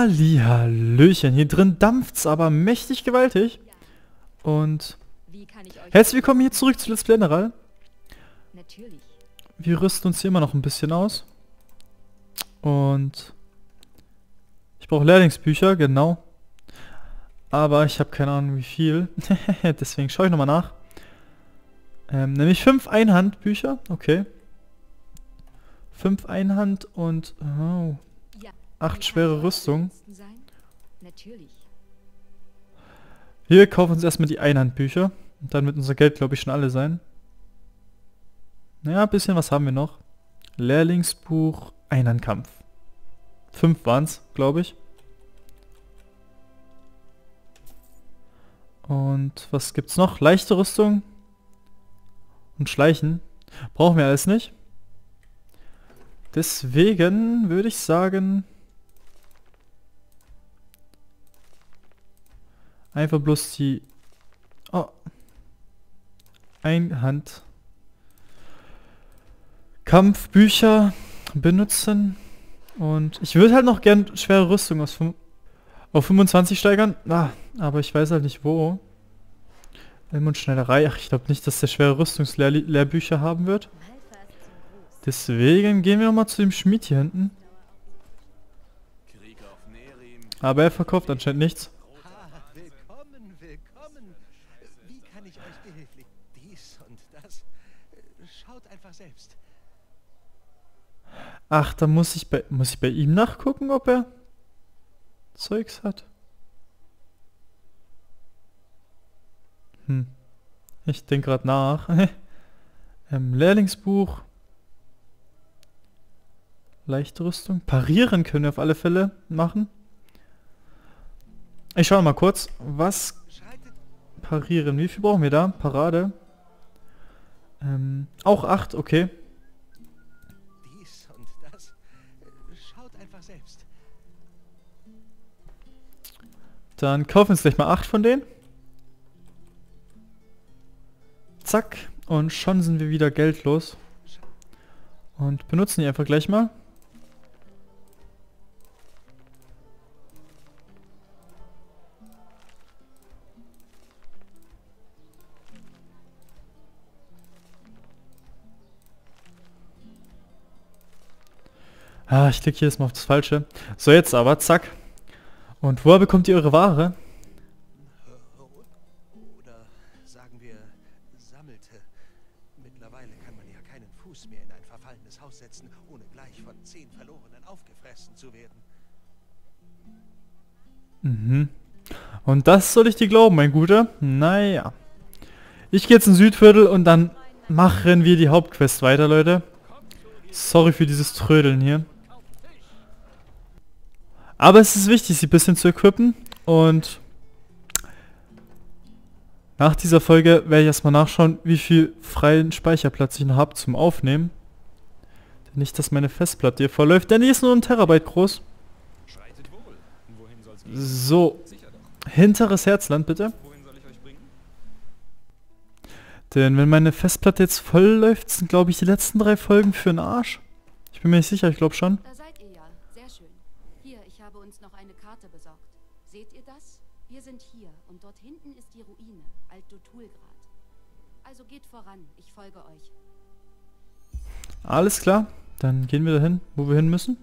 Hallihallöchen, hier drin dampft's aber mächtig gewaltig. Und herzlich willkommen hier zurück zu Let's Play General. Wir rüsten uns hier immer noch ein bisschen aus. Und ich brauche Lehrlingsbücher, genau. Aber ich habe keine Ahnung wie viel. Deswegen schaue ich nochmal nach. Ähm, nämlich fünf Einhandbücher, okay. Fünf Einhand und oh. Acht schwere Rüstung. Wir kaufen uns erstmal die Einhandbücher. Und dann wird unser Geld, glaube ich, schon alle sein. Naja, ein bisschen was haben wir noch. Lehrlingsbuch, Einhandkampf. Fünf waren's, glaube ich. Und was gibt's noch? Leichte Rüstung. Und Schleichen. Brauchen wir alles nicht. Deswegen würde ich sagen... Einfach bloß die... Oh. Einhand... Kampfbücher benutzen. Und ich würde halt noch gern schwere Rüstung aus auf 25 steigern. Ah, aber ich weiß halt nicht wo. Ilm und Schneiderei. Ach, ich glaube nicht, dass der schwere Rüstungslehrbücher haben wird. Deswegen gehen wir mal zu dem Schmied hier hinten. Aber er verkauft anscheinend nichts. Ah, willkommen, willkommen. Wie kann ich euch behilflich? Dies und das. Schaut einfach selbst. Ach, da muss ich bei muss ich bei ihm nachgucken, ob er Zeugs hat. Hm. Ich denke gerade nach. ähm, Lehrlingsbuch. Leichte Rüstung. Parieren können wir auf alle Fälle machen. Ich schaue mal kurz, was parieren. Wie viel brauchen wir da? Parade. Ähm, auch 8, okay. Dann kaufen wir uns gleich mal 8 von denen. Zack. Und schon sind wir wieder geldlos. Und benutzen die einfach gleich mal. Ah, ich klicke jedes Mal auf das Falsche. So, jetzt aber, zack. Und woher bekommt ihr eure Ware? Oder sagen wir, sammelte. Mittlerweile kann man ja keinen Fuß mehr in ein verfallenes Haus setzen, ohne gleich von zehn Verlorenen aufgefressen zu werden. Mhm. Und das soll ich dir glauben, mein Guter? Naja. Ich gehe jetzt ins Südviertel und dann machen wir die Hauptquest weiter, Leute. Sorry für dieses Trödeln hier. Aber es ist wichtig, sie ein bisschen zu equippen. Und nach dieser Folge werde ich erstmal nachschauen, wie viel freien Speicherplatz ich noch habe zum Aufnehmen. Nicht, dass meine Festplatte hier verläuft, denn die ist nur ein Terabyte groß. So, hinteres Herzland bitte. Denn wenn meine Festplatte jetzt voll läuft, sind glaube ich die letzten drei Folgen für den Arsch. Ich bin mir nicht sicher, ich glaube schon. Wir sind hier und dort hinten ist die Ruine, Alt-Dotulgrad. Also geht voran, ich folge euch. Alles klar, dann gehen wir dahin, wo wir hin müssen.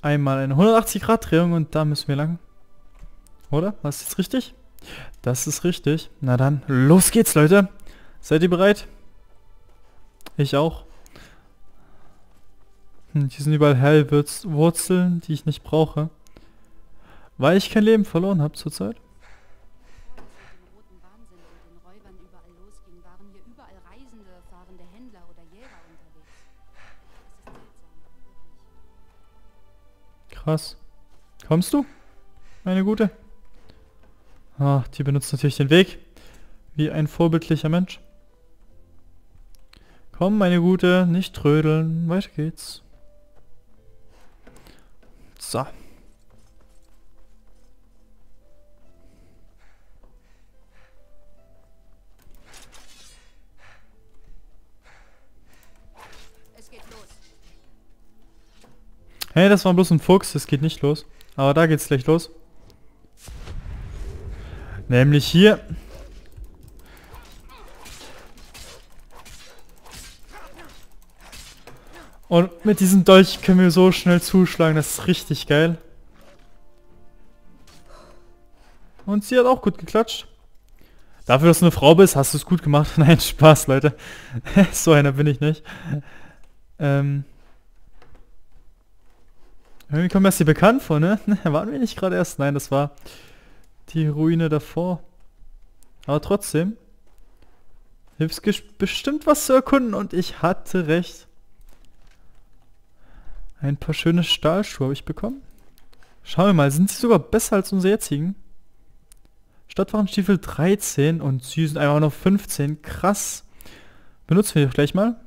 Einmal eine 180 Grad Drehung und da müssen wir lang. Oder? Was ist jetzt richtig? Das ist richtig. Na dann, los geht's, Leute. Seid ihr bereit? Ich auch. Hm, hier sind überall Heilwurzeln, die ich nicht brauche. Weil ich kein Leben verloren habe zurzeit. Krass. Kommst du? Meine Gute. Ah, die benutzt natürlich den Weg. Wie ein vorbildlicher Mensch. Komm, meine Gute, nicht trödeln. Weiter geht's. So. Es. Hey, das war bloß ein Fuchs, das geht nicht los. Aber da geht's gleich los. Nämlich hier. Und mit diesem Dolch können wir so schnell zuschlagen, das ist richtig geil. Und sie hat auch gut geklatscht. Dafür, dass du eine Frau bist, hast du es gut gemacht. Nein, Spaß, Leute. so einer bin ich nicht. Ähm. Irgendwie kommt mir das hier bekannt vor, ne? Waren wir nicht gerade erst? Nein, das war die Ruine davor. Aber trotzdem. Hilft bestimmt was zu erkunden und ich hatte recht. Ein paar schöne Stahlschuhe habe ich bekommen. Schauen wir mal, sind sie sogar besser als unsere jetzigen? Stadtwachenstiefel 13 und sie sind einfach noch 15. Krass. Benutzen wir gleich mal.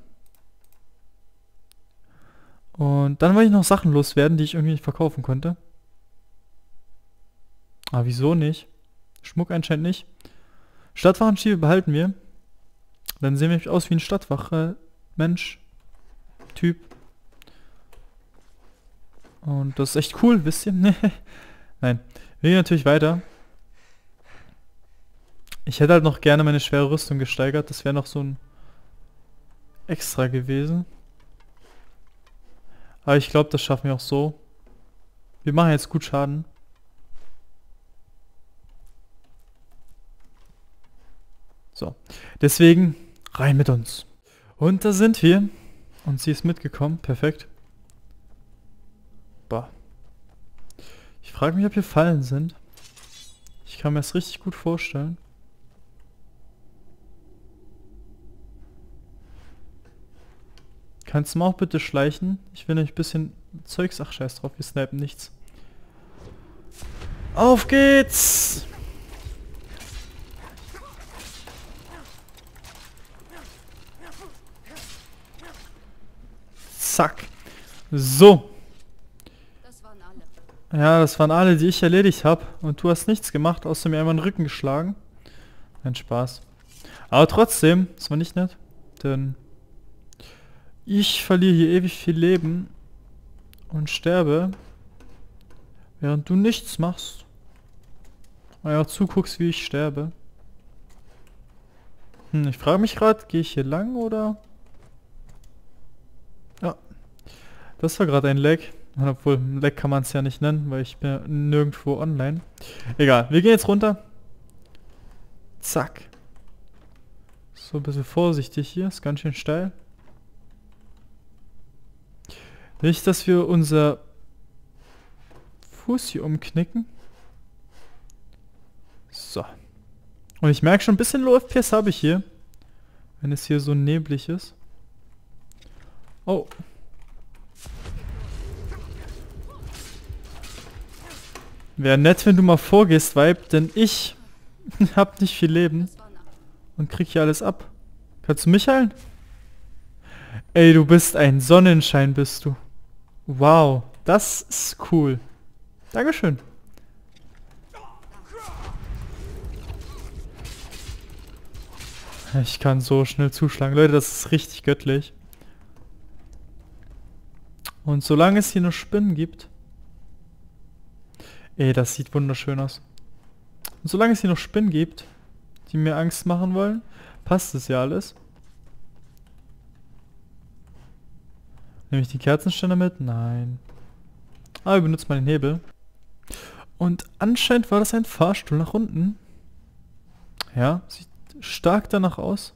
Und dann wollte ich noch Sachen loswerden, die ich irgendwie nicht verkaufen konnte. Ah, wieso nicht? Schmuck anscheinend nicht. Stadtwachenstiefel behalten wir. Dann sehen wir aus wie ein Stadtwache Mensch. Typ. Und das ist echt cool, wisst ihr? Nein. Wir gehen natürlich weiter. Ich hätte halt noch gerne meine schwere Rüstung gesteigert. Das wäre noch so ein extra gewesen. Aber ich glaube, das schaffen wir auch so. Wir machen jetzt gut Schaden. So. Deswegen rein mit uns. Und da sind wir. Und sie ist mitgekommen. Perfekt. Bah. Ich frage mich, ob hier Fallen sind. Ich kann mir das richtig gut vorstellen. Kannst du mal auch bitte schleichen? Ich will nämlich ein bisschen Zeugs... Ach, scheiß drauf, wir snipen nichts. Auf geht's! Zack. So. Ja, das waren alle, die ich erledigt habe. Und du hast nichts gemacht, außer mir einmal den Rücken geschlagen. Ein Spaß. Aber trotzdem, das war nicht nett. Denn ich verliere hier ewig viel Leben und sterbe, während du nichts machst. Und einfach zuguckst, wie ich sterbe. Hm, ich frage mich gerade, gehe ich hier lang oder... Ja, das war gerade ein Lag. Obwohl, Lag kann man es ja nicht nennen, weil ich bin nirgendwo online. Egal, wir gehen jetzt runter. Zack. So ein bisschen vorsichtig hier, ist ganz schön steil. Nicht, dass wir unser Fuß hier umknicken. So. Und ich merke schon, ein bisschen Low FPS habe ich hier. Wenn es hier so neblig ist. Oh. Wäre nett, wenn du mal vorgehst, Vibe, denn ich hab nicht viel Leben. Und krieg hier alles ab. Kannst du mich heilen? Ey, du bist ein Sonnenschein, bist du. Wow, das ist cool. Dankeschön. Ich kann so schnell zuschlagen. Leute, das ist richtig göttlich. Und solange es hier nur Spinnen gibt... Ey, das sieht wunderschön aus. Und solange es hier noch Spinnen gibt, die mir Angst machen wollen, passt es ja alles. Nehme ich die Kerzenständer mit? Nein. Ah, wir benutzen mal den Hebel. Und anscheinend war das ein Fahrstuhl nach unten. Ja, sieht stark danach aus.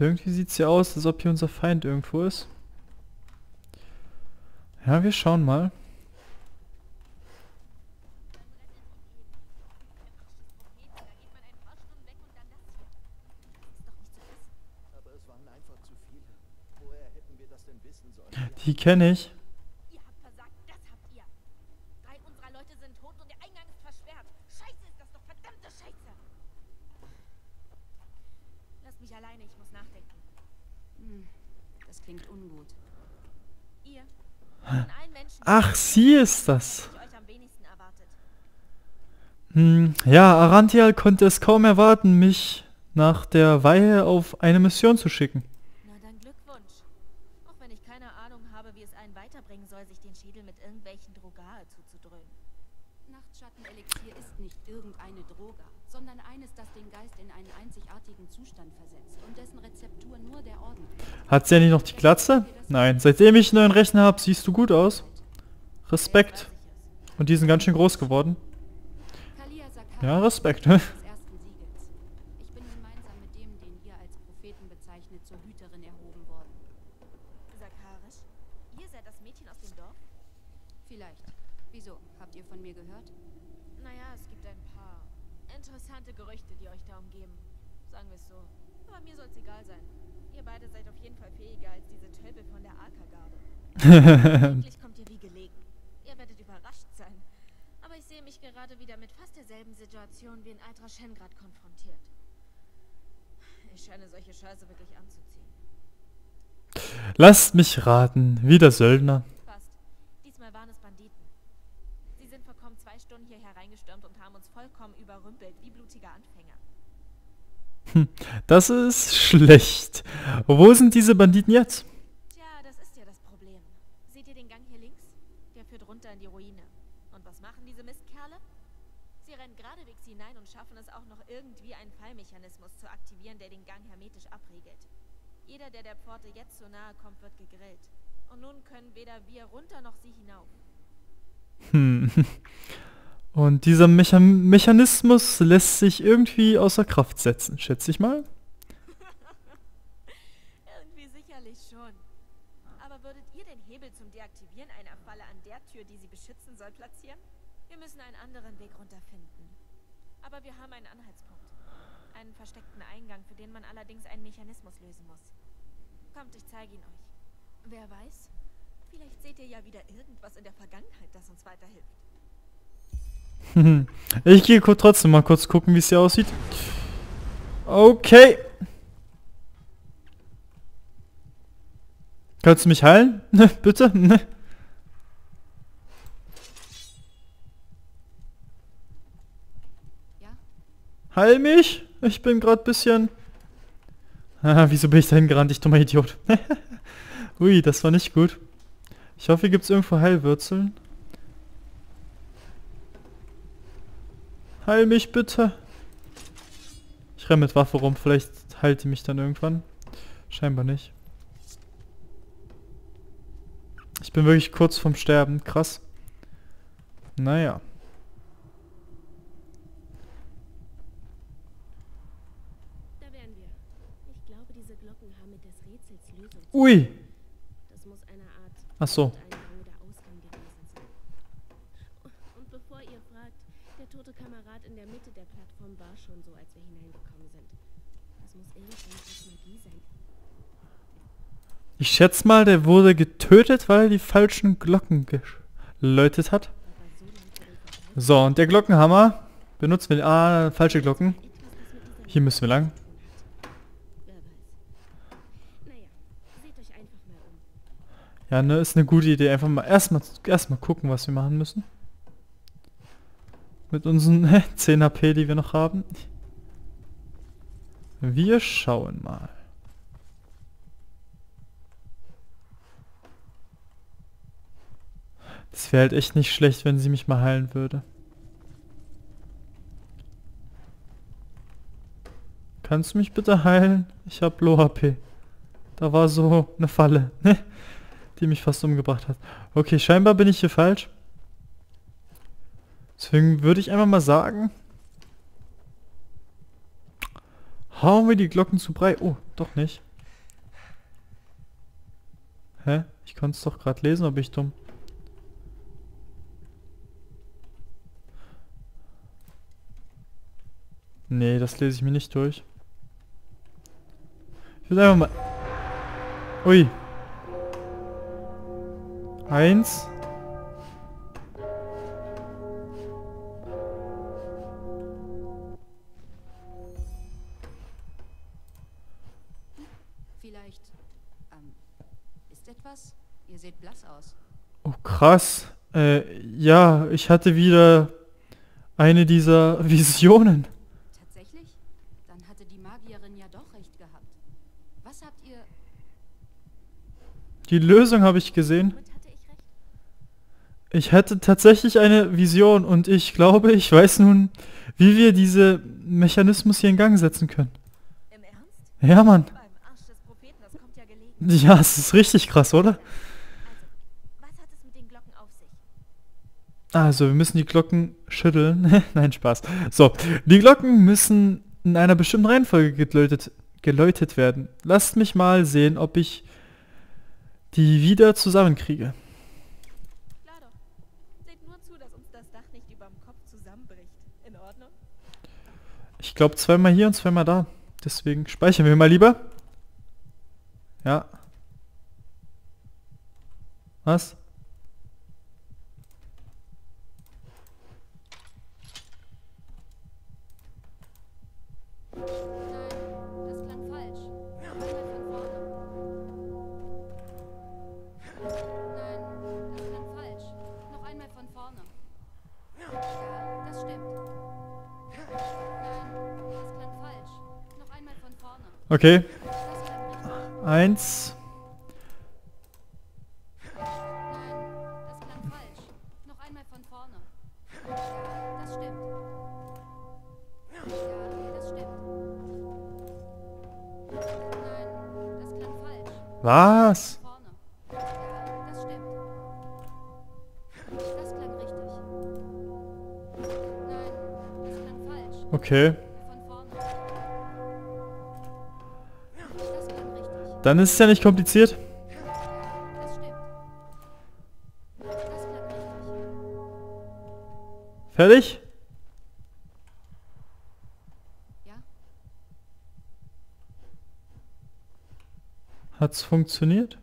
Irgendwie sieht es ja aus, als ob hier unser Feind irgendwo ist. Ja, wir schauen mal. Die kenne ich. Ihr habt versagt, das habt ihr. Drei unserer Leute sind tot und der Eingang ist versperrt. Scheiße ist das doch, verdammte Scheiße. Lass mich alleine, ich muss nachdenken. Hm, das klingt ungut. Ihr? Ach, sie ist das. Hm, ja, Arantial konnte es kaum erwarten, mich nach der Weihe auf eine Mission zu schicken. Na dann Glückwunsch. Auch wenn ich keine Ahnung habe, wie es einen weiterbringen soll, sich den Schädel mit irgendwelchen Drogae zuzudröhnen. Nachtschattenelixier ist nicht irgendeine Droga, sondern eines, das den Geist in einen einzigartigen Zustand versetzt und dessen Rezeptur nur der Orden. Hat sie ja nicht noch die Glatze? Nein, seitdem ich einen neuen Rechner habe, siehst du gut aus. Respekt. Und die sind ganz schön groß geworden. Ja, Respekt. des ersten Siegels. Ich bin gemeinsam mit dem, den ihr als Propheten bezeichnet, zur Hüterin erhoben worden. Sakarisch? Ihr seid das Mädchen aus dem Dorf? Vielleicht. Wieso? Habt ihr von mir gehört? Naja, es gibt ein paar interessante Gerüchte, die euch da umgeben. Sagen wir es so. Aber mir soll es egal sein. Ihr beide seid auf jeden Fall fähiger als diese Tölpel von der Kommt ihr wie gelegen. Ihr werdet überrascht sein. Aber ich sehe mich gerade wieder mit fast derselben Situation wie in Altra Shengrad konfrontiert. Ich scheine solche Scheiße wirklich anzuziehen. Lasst mich raten. Wieder Söldner. Fast. Diesmal waren es Banditen. Sie sind vor kaum zwei Stunden hier hereingestürmt und haben uns vollkommen überrümpelt, wie blutige Anfänger. Das ist schlecht. Wo sind diese Banditen jetzt? Tja, das ist ja das Problem. Seht ihr den Gang hier links? Der führt runter in die Ruine. Und was machen diese Mistkerle? Sie rennen geradewegs hinein und schaffen es auch noch irgendwie einen Fallmechanismus zu aktivieren, der den Gang hermetisch abriegelt. Jeder, der der Pforte jetzt so nahe kommt, wird gegrillt. Und nun können weder wir runter noch sie hinauf. Hm. Und dieser Mecha Mechanismus lässt sich irgendwie außer Kraft setzen, schätze ich mal. Irgendwie sicherlich schon. Aber würdet ihr den Hebel zum Deaktivieren einer Falle an der Tür, die sie beschützen soll, platzieren? Wir müssen einen anderen Weg runterfinden. Aber wir haben einen Anhaltspunkt. Einen versteckten Eingang, für den man allerdings einen Mechanismus lösen muss. Kommt, ich zeige ihn euch. Wer weiß? Vielleicht seht ihr ja wieder irgendwas in der Vergangenheit, das uns weiterhilft. Ich gehe trotzdem mal kurz gucken, wie es hier aussieht. Okay. Kannst du mich heilen? Bitte? Ja? Heil mich? Ich bin gerade bisschen... Ah, wieso bin ich dahin gerannt, ich dummer Idiot. Ui, das war nicht gut. Ich hoffe, hier gibt es irgendwo Heilwürzeln. Heil mich bitte. Ich renne mit Waffe rum, vielleicht heilt die mich dann irgendwann. Scheinbar nicht. Ich bin wirklich kurz vorm Sterben, krass. Naja. Da wären wir. Ich glaube, diese Glocken haben mit des Rätsels Lösung. Ui. Das muss eine Art Ach so. Eingang oder Ausgang gewesen sein. Und bevor ihr fragt, der tote Kamerad in der Mitte der Plattform war schon so, als wir hineingekommen sind. Das muss irgendwas aus Magie sein. Ich schätze mal, der wurde getötet, weil er die falschen Glocken geläutet hat. So und der Glockenhammer benutzen wir... Ah, falsche Glocken. Hier müssen wir lang. zu tun hat. Wer weiß. Naja, seht euch einfach mal um. Ja, ne, ist eine gute Idee. Einfach mal erstmal erstmal gucken, was wir machen müssen. Mit unseren 10 HP, die wir noch haben. Wir schauen mal. Das wäre halt echt nicht schlecht, wenn sie mich mal heilen würde. Kannst du mich bitte heilen? Ich hab Low HP. Da war so eine Falle, ne? Die mich fast umgebracht hat. Okay, scheinbar bin ich hier falsch. Deswegen würde ich einfach mal sagen... Hauen wir die Glocken zu Brei. Oh, doch nicht. Hä? Ich konnte es doch gerade lesen, ob ich dumm. Nee, das lese ich mir nicht durch. Ich würde einfach mal... Ui. Eins. Vielleicht. Ähm, ist etwas? Ihr seht blass aus. Oh, krass. Äh, ja, ich hatte wieder eine dieser Visionen. Tatsächlich? Dann hatte die Magierin ja doch recht gehabt. Was habt ihr... Die Lösung habe ich gesehen. Womit hatte ich recht? Ich hatte tatsächlich eine Vision und ich glaube, ich weiß nun, wie wir diese Mechanismus hier in Gang setzen können. Im Ernst? Ja, Mann. Propheten, ja es ist richtig krass, oder? Also? Also, wir müssen die Glocken schütteln. Nein, Spaß. So, die Glocken müssen in einer bestimmten Reihenfolge geläutet, geläutet werden. Lasst mich mal sehen, ob ich die wieder zusammenkriege. Klar doch. Seht nur zu, dass uns das Dach nicht überm Kopf zusammenbricht. In Ordnung? Ich glaube zweimal hier und zweimal da. Deswegen speichern wir mal lieber. Ja. Was? Klang falsch. Was? Vorne. Dann ist es ja nicht kompliziert. Fertig? Ja? Hat's funktioniert?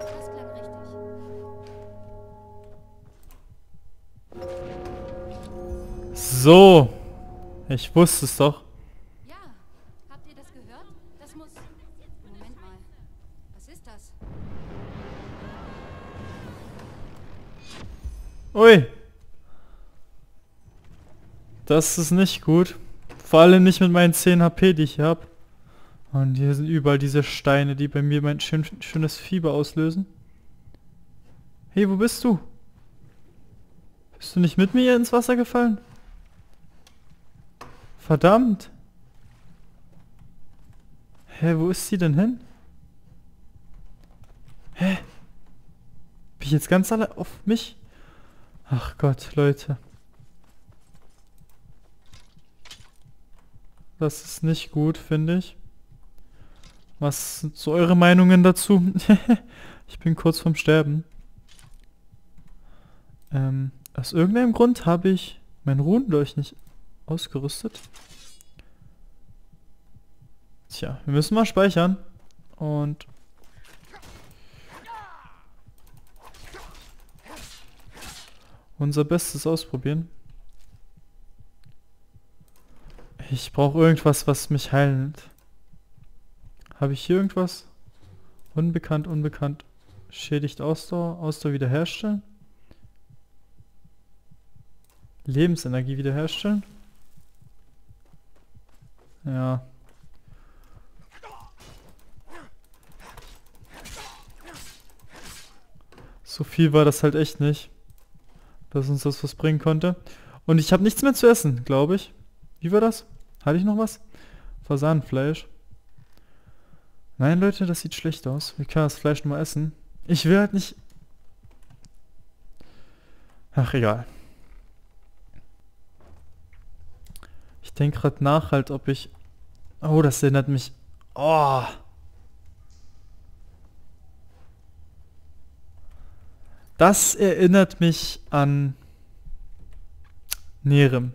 Das klang richtig. So. Ich wusste es doch. Ja, habt ihr das gehört? Das muss... Moment mal. Was ist das? Ui. Das ist nicht gut. Vor allem nicht mit meinen 10 HP, die ich hier habe. Und hier sind überall diese Steine, die bei mir mein schön, schönes Fieber auslösen. Hey, wo bist du? Bist du nicht mit mir ins Wasser gefallen? Verdammt. Hä, wo ist sie denn hin? Hä? Bin ich jetzt ganz alle auf mich? Ach Gott, Leute. Das ist nicht gut, finde ich. Was sind so eure Meinungen dazu? ich bin kurz vorm Sterben. Ähm, aus irgendeinem Grund habe ich mein Runendolch nicht ausgerüstet. Tja, wir müssen mal speichern. Und... Unser Bestes ausprobieren. Ich brauche irgendwas, was mich heilt. Habe ich hier irgendwas? Unbekannt, unbekannt. Schädigt Ausdauer. Ausdauer wiederherstellen. Lebensenergie wiederherstellen. Ja. So viel war das halt echt nicht. Dass uns das was bringen konnte. Und ich habe nichts mehr zu essen, glaube ich. Wie war das? Hatte ich noch was? Fasanenfleisch. Nein, Leute, das sieht schlecht aus. Wir können das Fleisch nur essen. Ich will halt nicht... Ach, egal. Ich denke gerade nach halt, ob ich... Oh, das erinnert mich... Oh! Das erinnert mich an... Nerem.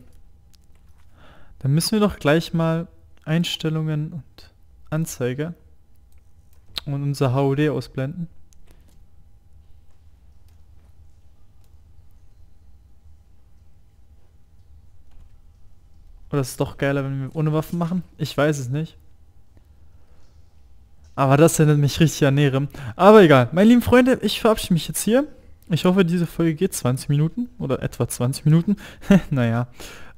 Dann müssen wir doch gleich mal Einstellungen und Anzeige und unser HUD ausblenden. Oder ist es doch geiler, wenn wir ohne Waffen machen? Ich weiß es nicht. Aber das erinnert mich richtig an Nähere. Aber egal. Meine lieben Freunde, ich verabschiede mich jetzt hier. Ich hoffe, diese Folge geht 20 Minuten. Oder etwa 20 Minuten. naja.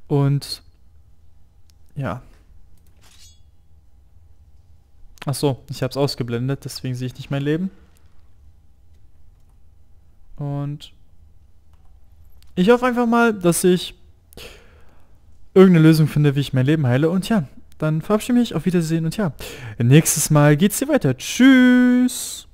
Und... Ja. Ach so, ich habe es ausgeblendet, deswegen sehe ich nicht mein Leben. Und ich hoffe einfach mal, dass ich irgendeine Lösung finde, wie ich mein Leben heile. Und ja, dann verabschiede mich, auf Wiedersehen und ja, nächstes Mal geht's hier weiter. Tschüss!